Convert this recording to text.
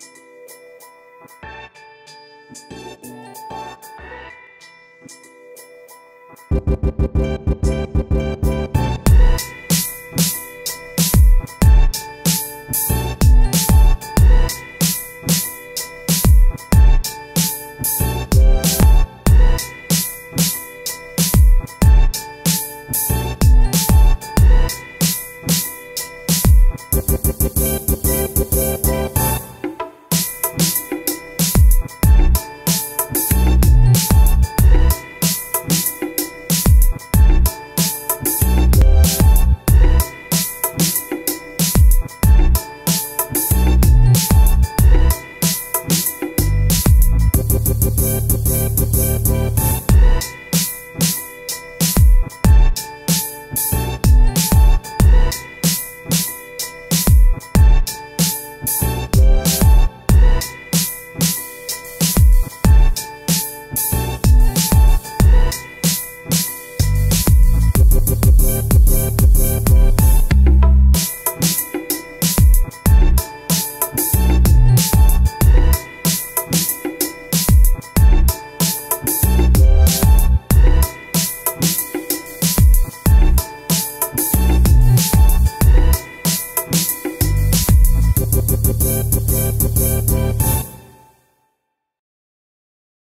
Thanks. Thank